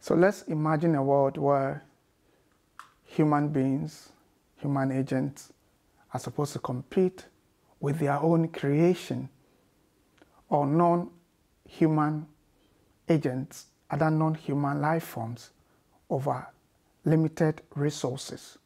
So let's imagine a world where human beings, human agents, are supposed to compete with their own creation or non human agents, other non human life forms over limited resources,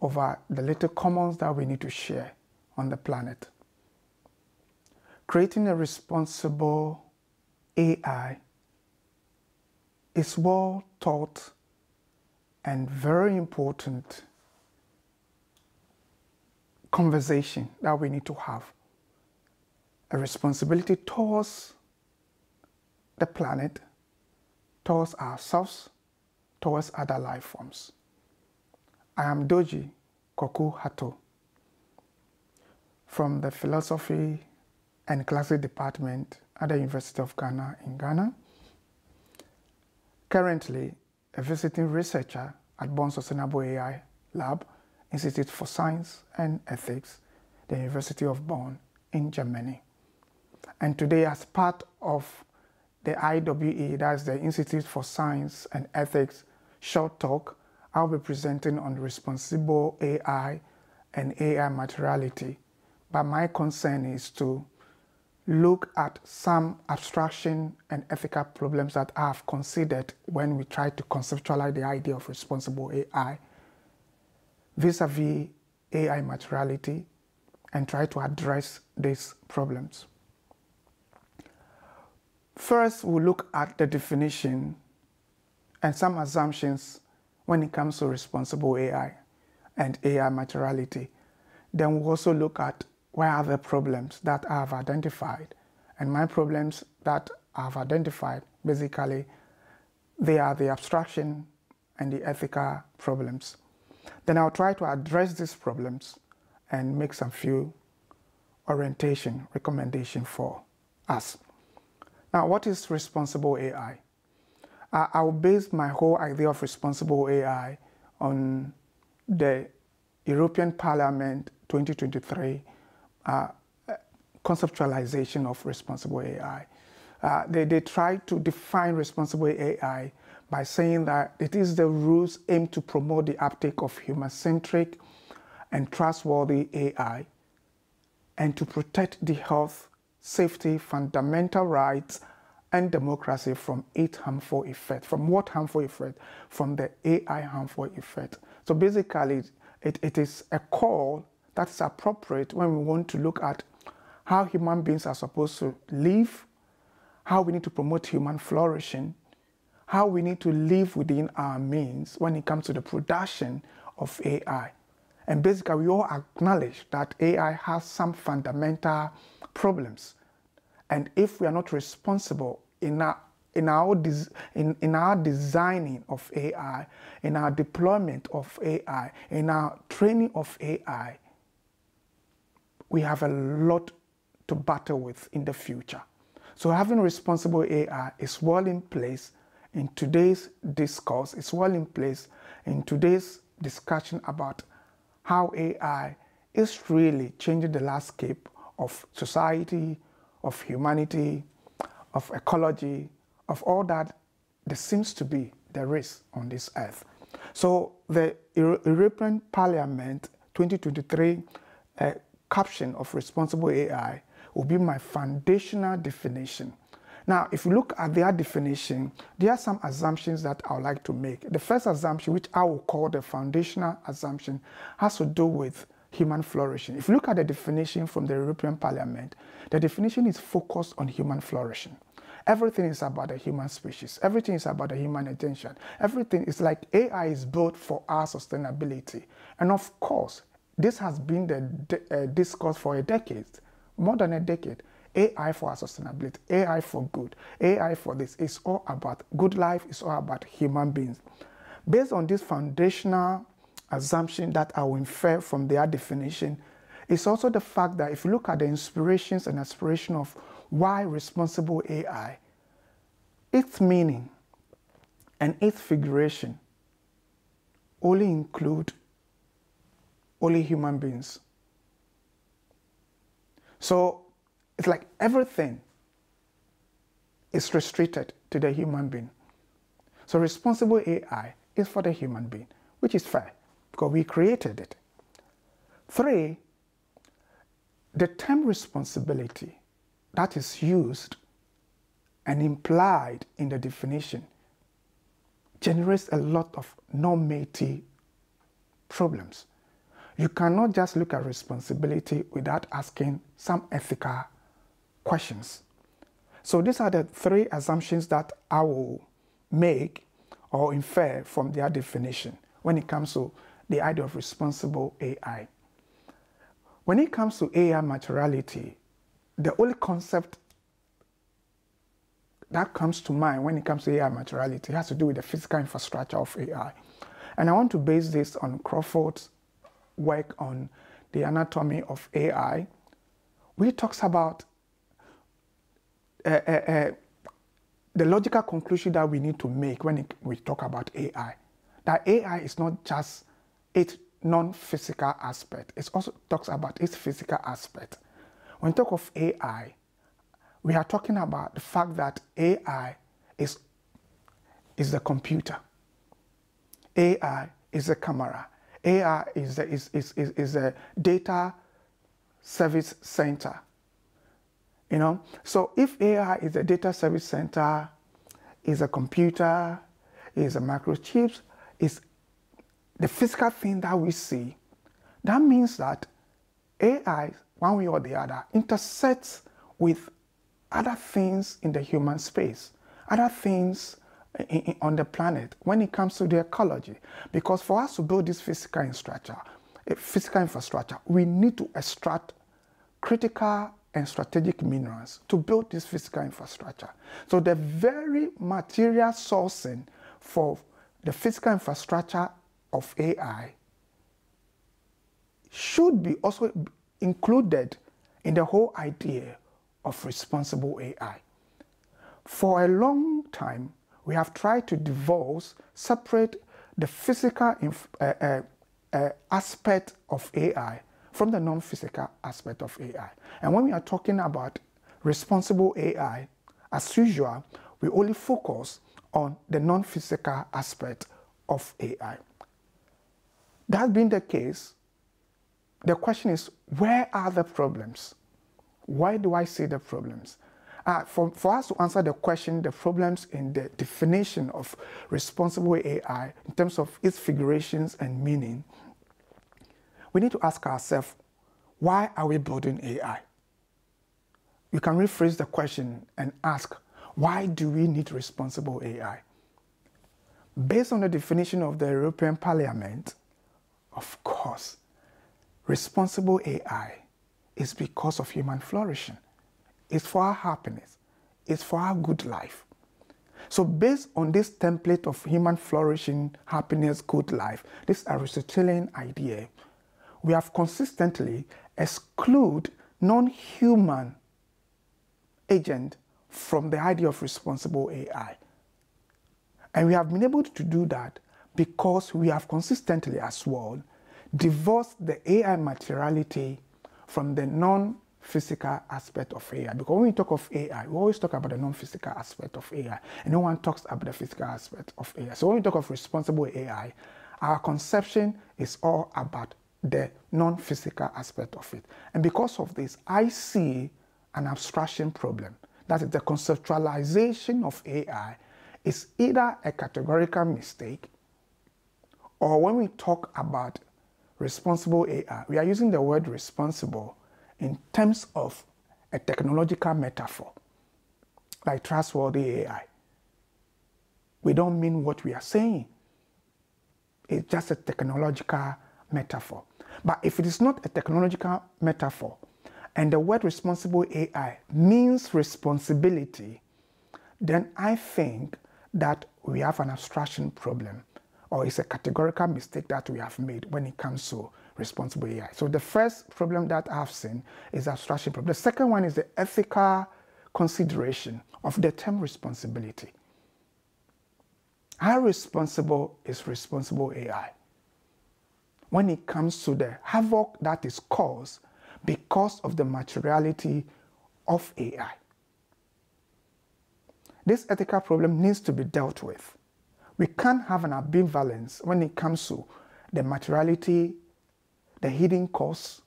over the little commons that we need to share on the planet. Creating a responsible AI is well taught and very important conversation that we need to have. A responsibility towards the planet, towards ourselves, towards other life forms. I am Dodzi Koku Hattoh from the Philosophy and Classic Department at the University of Ghana in Ghana. Currently, a visiting researcher at Bonn Sustainable AI Lab, Institute for Science and Ethics, the University of Bonn in Germany. And today, as part of the IWE, that's the Institute for Science and Ethics short talk, I'll be presenting on responsible AI and AI materiality. But my concern is to look at some abstraction and ethical problems that I have considered when we try to conceptualize the idea of responsible AI vis-a-vis AI materiality and try to address these problems. First, we'll look at the definition and some assumptions when it comes to responsible AI and AI materiality. Then we'll also look at where are the problems that I have identified? And my problems that I've identified, basically, they are the abstraction and the ethical problems. Then I'll try to address these problems and make some few orientation, recommendation for us. Now, what is responsible AI? I'll base my whole idea of responsible AI on the European Parliament 2023 uh, conceptualization of responsible AI. Uh, they, they try to define responsible AI by saying that it is the rules aimed to promote the uptake of human-centric and trustworthy AI and to protect the health, safety, fundamental rights, and democracy from its harmful effect. From what harmful effect? From the AI harmful effect. So basically, it, it is a call that is appropriate when we want to look at how human beings are supposed to live, how we need to promote human flourishing, how we need to live within our means when it comes to the production of AI. And basically, we all acknowledge that AI has some fundamental problems. And if we are not responsible in our in our, in, in our designing of AI, in our deployment of AI, in our training of AI, we have a lot to battle with in the future. So having responsible AI is well in place in today's discourse, it's well in place in today's discussion about how AI is really changing the landscape of society, of humanity, of ecology, of all that there seems to be, there is on this earth. So the European Parliament 2023 uh, caption of responsible AI will be my foundational definition. Now, if you look at their definition, there are some assumptions that I would like to make. The first assumption, which I will call the foundational assumption, has to do with human flourishing. If you look at the definition from the European Parliament, the definition is focused on human flourishing. Everything is about the human species. Everything is about the human attention. Everything is like AI is built for our sustainability. And of course, this has been the uh, discourse for a decade, more than a decade. AI for our sustainability, AI for good, AI for this. It's all about good life, it's all about human beings. Based on this foundational assumption that I will infer from their definition, it's also the fact that if you look at the inspirations and aspiration of why responsible AI, its meaning and its figuration only include only human beings. So it's like everything is restricted to the human being. So responsible AI is for the human being, which is fair because we created it. Three, the term responsibility that is used and implied in the definition generates a lot of normative problems. You cannot just look at responsibility without asking some ethical questions. So these are the three assumptions that I will make or infer from their definition when it comes to the idea of responsible AI. When it comes to AI materiality, the only concept that comes to mind when it comes to AI materiality has to do with the physical infrastructure of AI. And I want to base this on Crawford's work on the anatomy of AI, which talks about uh, uh, uh, the logical conclusion that we need to make when it, we talk about AI. That AI is not just its non-physical aspect, it also talks about its physical aspect. When we talk of AI, we are talking about the fact that AI is, is the computer. AI is a camera. AI is a, is, is, is, is a data service center. You know, so if AI is a data service center, is a computer, is a microchip, is the physical thing that we see, that means that AI, one way or the other, intersects with other things in the human space, other things in, in, on the planet when it comes to the ecology. Because for us to build this physical infrastructure, eh, physical infrastructure, we need to extract critical and strategic minerals to build this physical infrastructure. So the very material sourcing for the physical infrastructure of AI should be also included in the whole idea of responsible AI. For a long time, we have tried to divorce, separate the physical uh, uh, uh, aspect of AI from the non-physical aspect of AI. And when we are talking about responsible AI, as usual, we only focus on the non-physical aspect of AI. That being the case, the question is, where are the problems? Why do I see the problems? Uh, for, for us to answer the question, the problems in the definition of responsible AI in terms of its figurations and meaning, we need to ask ourselves, why are we building AI? You can rephrase the question and ask, why do we need responsible AI? Based on the definition of the European Parliament, of course, responsible AI is because of human flourishing. It's for our happiness. It's for our good life. So based on this template of human flourishing, happiness, good life, this Aristotelian idea, we have consistently exclude non-human agent from the idea of responsible AI. And we have been able to do that because we have consistently as well divorced the AI materiality from the non-physical aspect of AI. Because when we talk of AI, we always talk about the non-physical aspect of AI, and no one talks about the physical aspect of AI. So when we talk of responsible AI, our conception is all about the non-physical aspect of it. And because of this, I see an abstraction problem. That is the conceptualization of AI is either a categorical mistake or when we talk about responsible AI, we are using the word responsible in terms of a technological metaphor, like trustworthy AI. We don't mean what we are saying. It's just a technological metaphor. But if it is not a technological metaphor, and the word responsible AI means responsibility, then I think that we have an abstraction problem or it's a categorical mistake that we have made when it comes to responsible AI. So the first problem that I've seen is abstraction problem. The second one is the ethical consideration of the term responsibility. How responsible is responsible AI? When it comes to the havoc that is caused because of the materiality of AI. This ethical problem needs to be dealt with we can't have an ambivalence when it comes to the materiality, the hidden costs,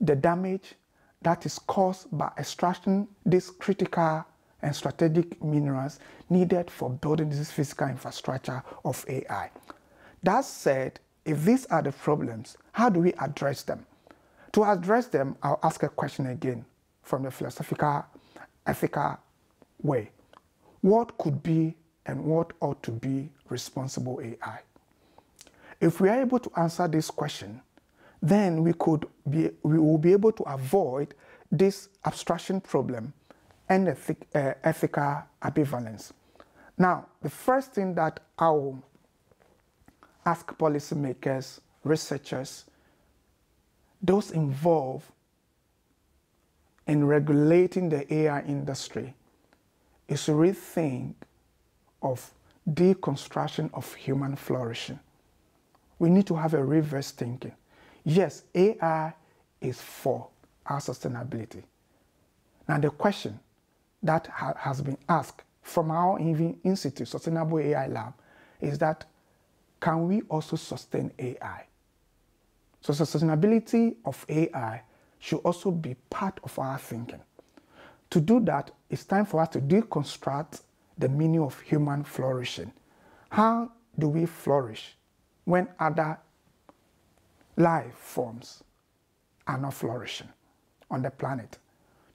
the damage that is caused by extracting these critical and strategic minerals needed for building this physical infrastructure of AI. That said, if these are the problems, how do we address them? To address them, I'll ask a question again from the philosophical, ethical way. What could be and what ought to be responsible AI? If we are able to answer this question, then we could be, we will be able to avoid this abstraction problem and uh, ethical ambivalence. Now, the first thing that I will ask policymakers, researchers, those involved in regulating the AI industry is to rethink of deconstruction of human flourishing. We need to have a reverse thinking. Yes, AI is for our sustainability. Now the question that ha has been asked from our institute, Sustainable AI Lab, is that can we also sustain AI? So sustainability of AI should also be part of our thinking. To do that, it's time for us to deconstruct the meaning of human flourishing. How do we flourish when other life forms are not flourishing on the planet?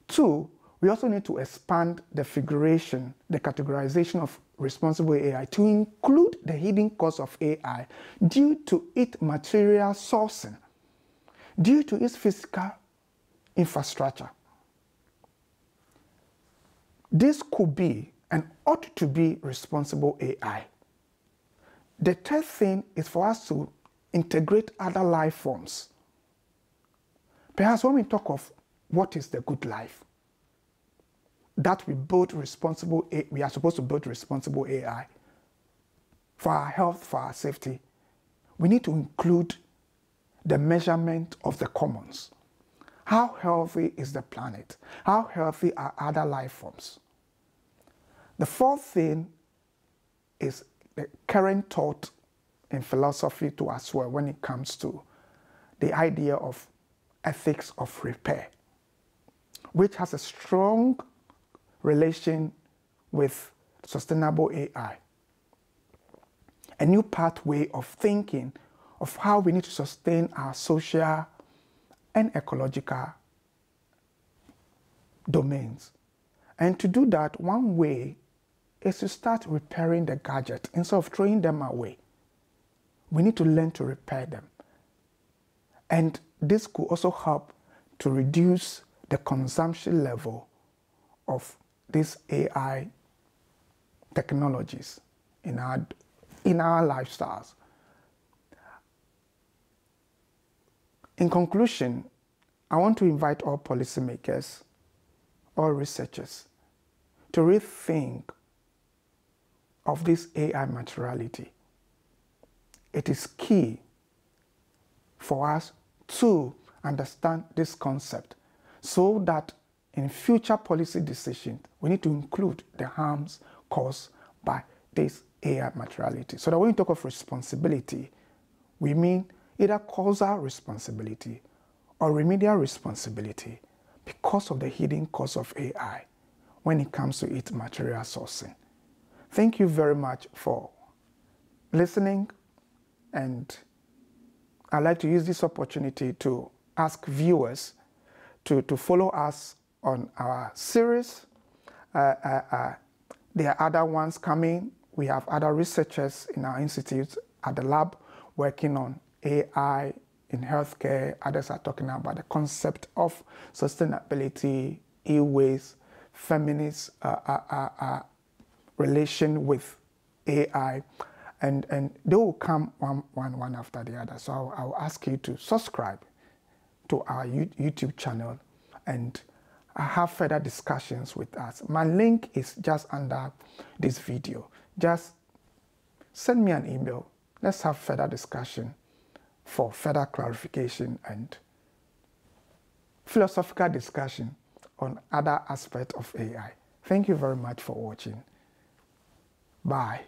Two, we also need to expand the figuration, the categorization of responsible AI to include the hidden cost of AI due to its material sourcing, due to its physical infrastructure. This could be and ought to be responsible AI. The third thing is for us to integrate other life forms. Perhaps when we talk of what is the good life, that we build responsible, we are supposed to build responsible AI for our health, for our safety. We need to include the measurement of the commons. How healthy is the planet? How healthy are other life forms? The fourth thing is the current thought in philosophy to as well when it comes to the idea of ethics of repair, which has a strong relation with sustainable AI. A new pathway of thinking of how we need to sustain our social and ecological domains. And to do that, one way is to start repairing the gadget instead of throwing them away. We need to learn to repair them. And this could also help to reduce the consumption level of these AI technologies in our, in our lifestyles. In conclusion, I want to invite all policymakers, all researchers, to rethink of this AI materiality. It is key for us to understand this concept so that in future policy decisions, we need to include the harms caused by this AI materiality. So that when we talk of responsibility, we mean either causal responsibility or remedial responsibility because of the hidden cost of AI when it comes to its material sourcing. Thank you very much for listening and I'd like to use this opportunity to ask viewers to, to follow us on our series. Uh, uh, uh, there are other ones coming. We have other researchers in our institute at the lab working on AI in healthcare. Others are talking about the concept of sustainability, e-waste, feminist uh, uh, uh, relation with AI. And, and they will come one, one, one after the other. So I'll, I'll ask you to subscribe to our YouTube channel and have further discussions with us. My link is just under this video. Just send me an email. Let's have further discussion for further clarification and philosophical discussion on other aspects of AI. Thank you very much for watching. Bye.